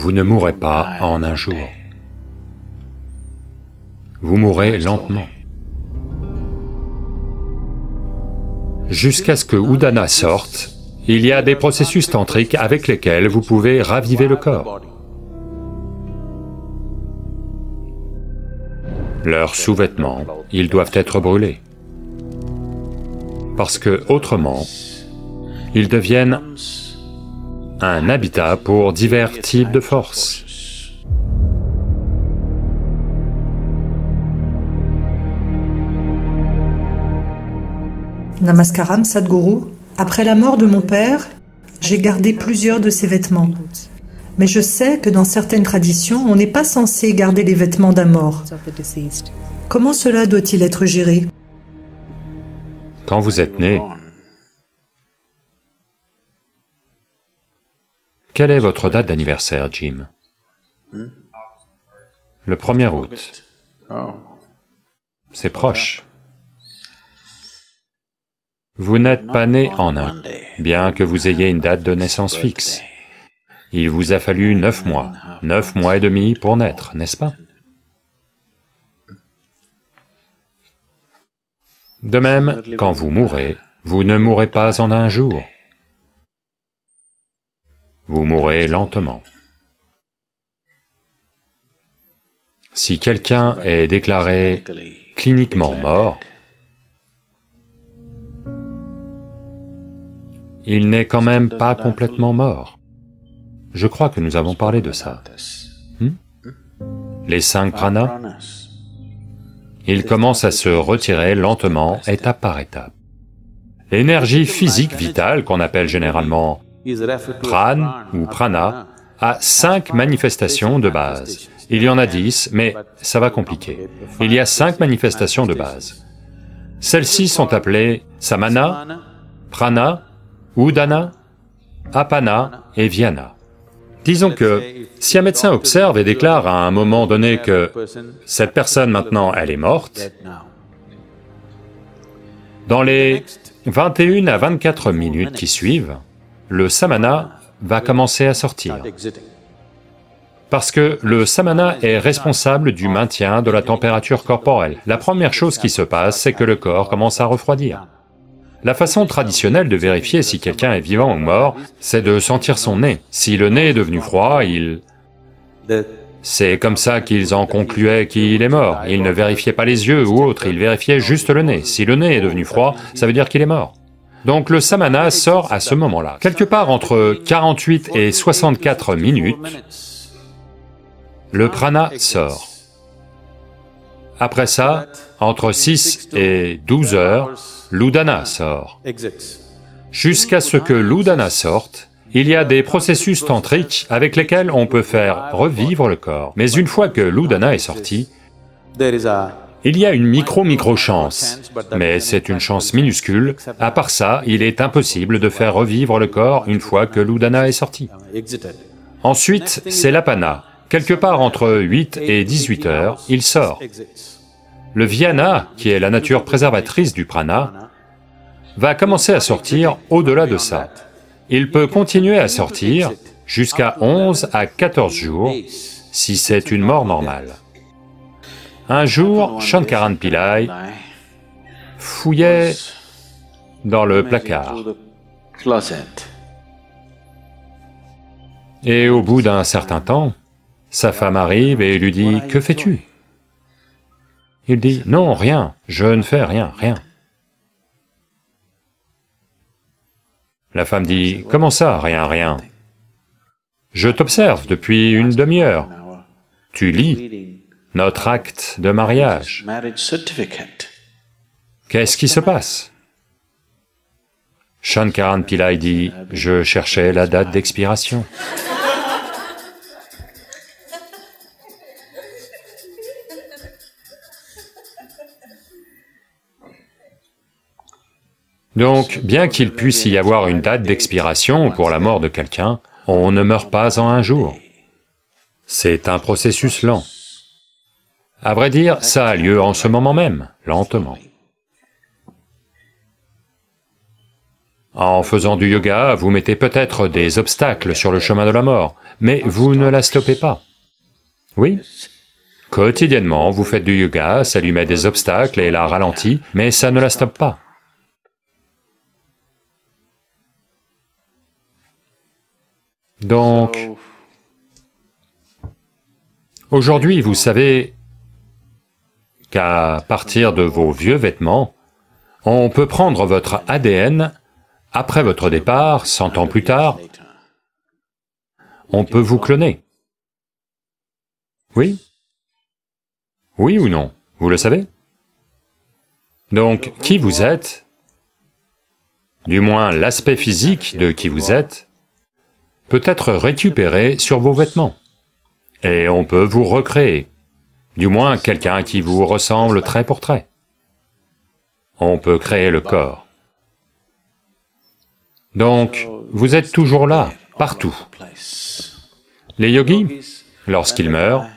Vous ne mourrez pas en un jour. Vous mourrez lentement. Jusqu'à ce que Udana sorte, il y a des processus tantriques avec lesquels vous pouvez raviver le corps. Leurs sous-vêtements, ils doivent être brûlés. Parce que, autrement, ils deviennent un habitat pour divers types de forces. Namaskaram Sadhguru, après la mort de mon père, j'ai gardé plusieurs de ses vêtements. Mais je sais que dans certaines traditions, on n'est pas censé garder les vêtements d'un mort. Comment cela doit-il être géré? Quand vous êtes né, quelle est votre date d'anniversaire, Jim? Le 1er août. C'est proche. Vous n'êtes pas né en un, bien que vous ayez une date de naissance fixe. Il vous a fallu neuf mois, neuf mois et demi pour naître, n'est-ce pas? De même, quand vous mourrez, vous ne mourrez pas en un jour. Vous mourrez lentement. Si quelqu'un est déclaré cliniquement mort, il n'est quand même pas complètement mort. Je crois que nous avons parlé de ça. Hmm? Les cinq pranas, ils commencent à se retirer lentement, étape par étape. L'énergie physique vitale, qu'on appelle généralement pran ou prana, a cinq manifestations de base. Il y en a dix, mais ça va compliquer. Il y a cinq manifestations de base. Celles-ci sont appelées samana, prana, Udana, Apana et Vyana. Disons que si un médecin observe et déclare à un moment donné que cette personne maintenant, elle est morte, dans les 21 à 24 minutes qui suivent, le samana va commencer à sortir. Parce que le samana est responsable du maintien de la température corporelle. La première chose qui se passe, c'est que le corps commence à refroidir. La façon traditionnelle de vérifier si quelqu'un est vivant ou mort, c'est de sentir son nez. Si le nez est devenu froid, il... C'est comme ça qu'ils en concluaient qu'il est mort. Ils ne vérifiaient pas les yeux ou autre, ils vérifiaient juste le nez. Si le nez est devenu froid, ça veut dire qu'il est mort. Donc le samana sort à ce moment-là. Quelque part entre 48 et 64 minutes, le prana sort. Après ça, entre 6 et 12 heures, l'udana sort. Jusqu'à ce que l'udana sorte, il y a des processus tantriques avec lesquels on peut faire revivre le corps. Mais une fois que l'udana est sorti, il y a une micro-micro-chance, mais c'est une chance minuscule. À part ça, il est impossible de faire revivre le corps une fois que l'udana est sorti. Ensuite, c'est l'apana. Quelque part entre 8 et 18 heures, il sort. Le vyana, qui est la nature préservatrice du prana, va commencer à sortir au-delà de ça. Il peut continuer à sortir jusqu'à 11 à 14 jours si c'est une mort normale. Un jour, Shankaran Pillai fouillait dans le placard. Et au bout d'un certain temps, sa femme arrive et lui dit, « Que fais-tu » Il dit, non, rien, je ne fais rien, rien. La femme dit, comment ça, rien, rien? Je t'observe depuis une demi-heure. Tu lis notre acte de mariage. Qu'est-ce qui se passe? Shankaran Pillai dit, je cherchais la date d'expiration. Donc, bien qu'il puisse y avoir une date d'expiration pour la mort de quelqu'un, on ne meurt pas en un jour. C'est un processus lent. À vrai dire, ça a lieu en ce moment même, lentement. En faisant du yoga, vous mettez peut-être des obstacles sur le chemin de la mort, mais vous ne la stoppez pas. Oui Quotidiennement, vous faites du yoga, ça lui met des obstacles et la ralentit, mais ça ne la stoppe pas. Donc, aujourd'hui, vous savez qu'à partir de vos vieux vêtements, on peut prendre votre ADN après votre départ, cent ans plus tard, on peut vous cloner. Oui. Oui ou non? Vous le savez? Donc, qui vous êtes, du moins l'aspect physique de qui vous êtes, peut être récupéré sur vos vêtements. Et on peut vous recréer, du moins quelqu'un qui vous ressemble trait pour trait. On peut créer le corps. Donc, vous êtes toujours là, partout. Les yogis, lorsqu'ils meurent,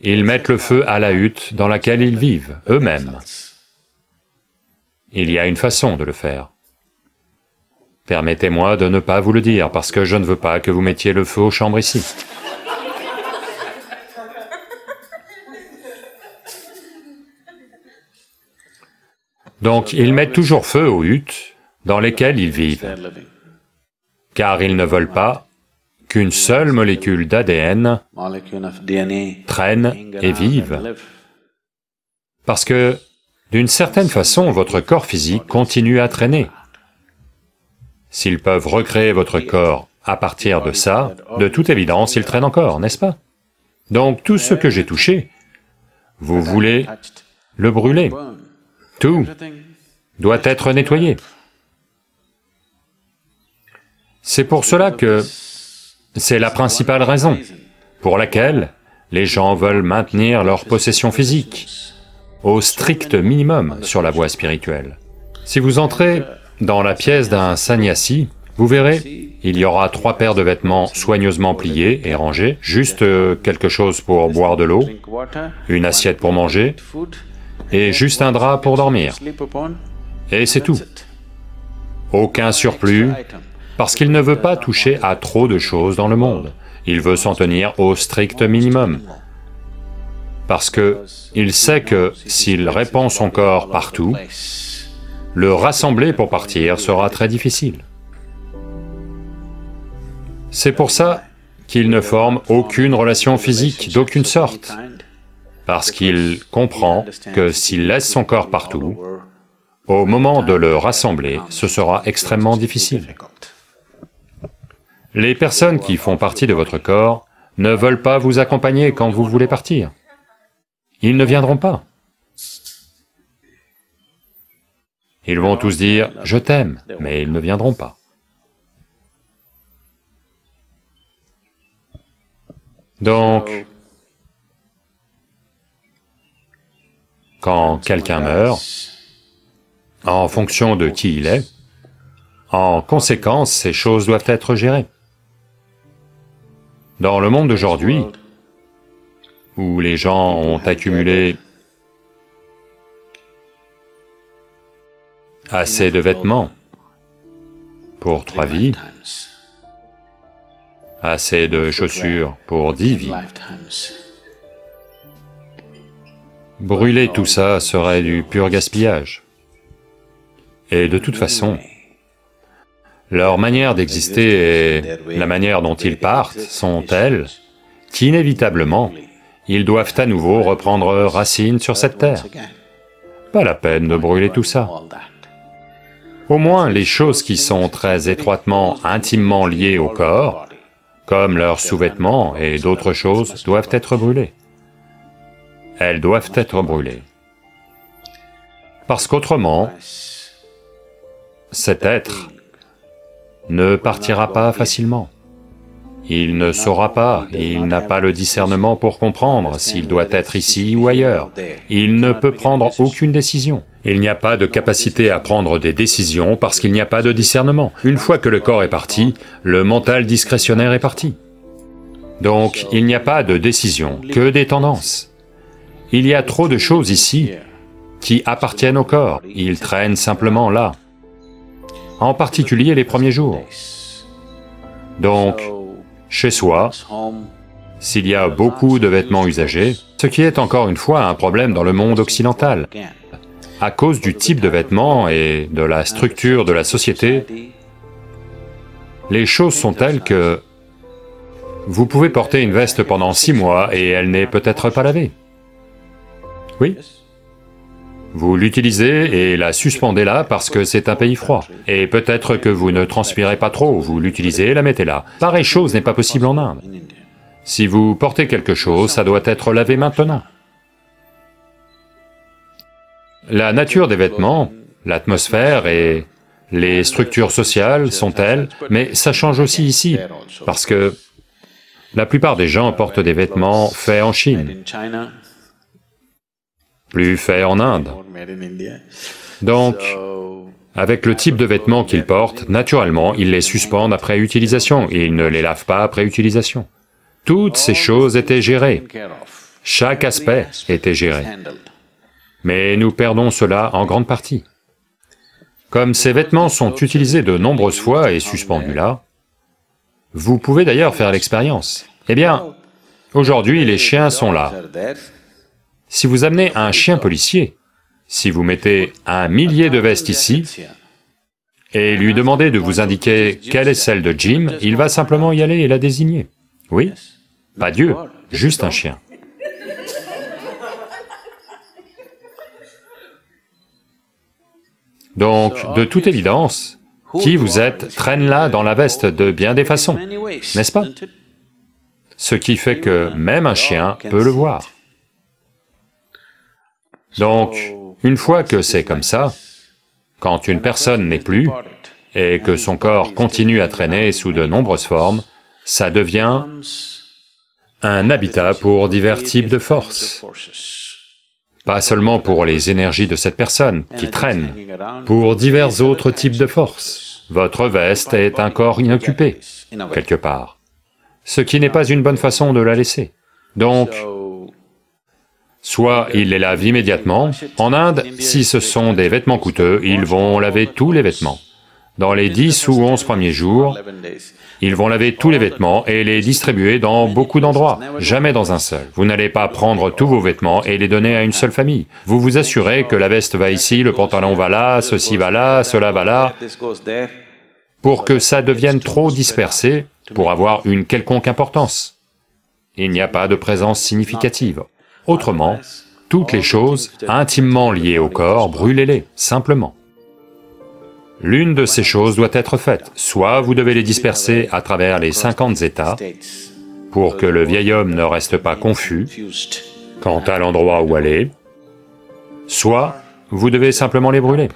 ils mettent le feu à la hutte dans laquelle ils vivent, eux-mêmes. Il y a une façon de le faire. Permettez-moi de ne pas vous le dire, parce que je ne veux pas que vous mettiez le feu aux chambres ici. Donc, ils mettent toujours feu aux huttes dans lesquelles ils vivent, car ils ne veulent pas qu'une seule molécule d'ADN traîne et vive. Parce que, d'une certaine façon, votre corps physique continue à traîner. S'ils peuvent recréer votre corps à partir de ça, de toute évidence, il traîne encore, n'est-ce pas? Donc tout ce que j'ai touché, vous voulez le brûler. Tout doit être nettoyé. C'est pour cela que c'est la principale raison pour laquelle les gens veulent maintenir leur possession physique au strict minimum sur la voie spirituelle. Si vous entrez dans la pièce d'un sannyasi, vous verrez, il y aura trois paires de vêtements soigneusement pliés et rangés, juste euh, quelque chose pour boire de l'eau, une assiette pour manger, et juste un drap pour dormir. Et c'est tout. Aucun surplus, parce qu'il ne veut pas toucher à trop de choses dans le monde. Il veut s'en tenir au strict minimum. Parce que il sait que s'il répand son corps partout, le rassembler pour partir sera très difficile. C'est pour ça qu'il ne forme aucune relation physique d'aucune sorte, parce qu'il comprend que s'il laisse son corps partout, au moment de le rassembler, ce sera extrêmement difficile. Les personnes qui font partie de votre corps ne veulent pas vous accompagner quand vous voulez partir. Ils ne viendront pas. Ils vont tous dire « je t'aime », mais ils ne viendront pas. Donc, quand quelqu'un meurt, en fonction de qui il est, en conséquence, ces choses doivent être gérées. Dans le monde d'aujourd'hui, où les gens ont accumulé assez de vêtements pour trois vies, assez de chaussures pour dix vies, brûler tout ça serait du pur gaspillage. Et de toute façon, leur manière d'exister et la manière dont ils partent sont telles qu'inévitablement, ils doivent à nouveau reprendre racine sur cette terre. Pas la peine de brûler tout ça. Au moins, les choses qui sont très étroitement, intimement liées au corps, comme leurs sous-vêtements et d'autres choses, doivent être brûlées. Elles doivent être brûlées. Parce qu'autrement, cet être ne partira pas facilement. Il ne saura pas, il n'a pas le discernement pour comprendre s'il doit être ici ou ailleurs. Il ne peut prendre aucune décision. Il n'y a pas de capacité à prendre des décisions parce qu'il n'y a pas de discernement. Une fois que le corps est parti, le mental discrétionnaire est parti. Donc, il n'y a pas de décision, que des tendances. Il y a trop de choses ici qui appartiennent au corps, ils traînent simplement là en particulier les premiers jours. Donc, chez soi, s'il y a beaucoup de vêtements usagés, ce qui est encore une fois un problème dans le monde occidental. À cause du type de vêtements et de la structure de la société, les choses sont telles que vous pouvez porter une veste pendant six mois et elle n'est peut-être pas lavée. Oui Vous l'utilisez et la suspendez là parce que c'est un pays froid. Et peut-être que vous ne transpirez pas trop, vous l'utilisez et la mettez là. Pareille chose n'est pas possible en Inde. Si vous portez quelque chose, ça doit être lavé maintenant. La nature des vêtements, l'atmosphère et les structures sociales sont telles, mais ça change aussi ici, parce que la plupart des gens portent des vêtements faits en Chine, plus faits en Inde. Donc, avec le type de vêtements qu'ils portent, naturellement, ils les suspendent après utilisation, ils ne les lavent pas après utilisation. Toutes ces choses étaient gérées, chaque aspect était géré. Mais nous perdons cela en grande partie. Comme ces vêtements sont utilisés de nombreuses fois et suspendus là, vous pouvez d'ailleurs faire l'expérience. Eh bien, aujourd'hui les chiens sont là. Si vous amenez un chien policier, si vous mettez un millier de vestes ici, et lui demandez de vous indiquer quelle est celle de Jim, il va simplement y aller et la désigner. Oui? Pas Dieu, juste un chien. Donc, de toute évidence, qui vous êtes traîne là dans la veste de bien des façons, n'est-ce pas? Ce qui fait que même un chien peut le voir. Donc, une fois que c'est comme ça, quand une personne n'est plus, et que son corps continue à traîner sous de nombreuses formes, ça devient un habitat pour divers types de forces. Pas seulement pour les énergies de cette personne qui traîne, pour divers autres types de forces. Votre veste est un corps inoccupé, quelque part, ce qui n'est pas une bonne façon de la laisser. Donc, soit ils les lavent immédiatement, en Inde, si ce sont des vêtements coûteux, ils vont laver tous les vêtements. Dans les 10 ou 11 premiers jours, ils vont laver tous les vêtements et les distribuer dans beaucoup d'endroits, jamais dans un seul. Vous n'allez pas prendre tous vos vêtements et les donner à une seule famille. Vous vous assurez que la veste va ici, le pantalon va là, ceci va là, cela va là, pour que ça devienne trop dispersé pour avoir une quelconque importance. Il n'y a pas de présence significative. Autrement, toutes les choses intimement liées au corps, brûlez-les, simplement. L'une de ces choses doit être faite, soit vous devez les disperser à travers les 50 États pour que le vieil homme ne reste pas confus quant à l'endroit où aller, soit vous devez simplement les brûler.